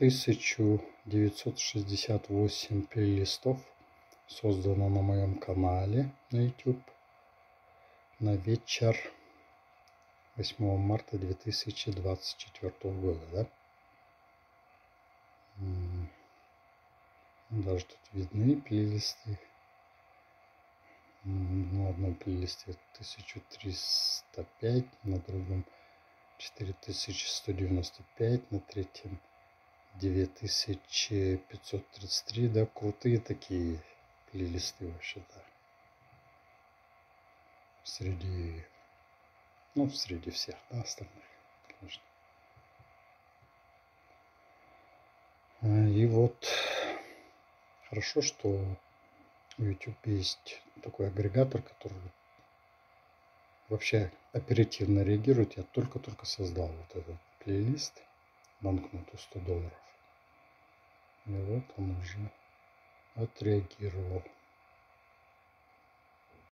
1968 плейлистов создано на моем канале на YouTube на вечер 8 марта 2024 года. Да? Даже тут видны плейлисты. На одном плейлисте 1305, на другом 4195, на третьем 9533, да, крутые такие плейлисты вообще-то. Среди, ну, среди всех, да, остальных, конечно. И вот хорошо, что в YouTube есть такой агрегатор, который вообще оперативно реагирует. Я только-только создал вот этот плейлист банкноту 100 долларов. И вот он уже отреагировал.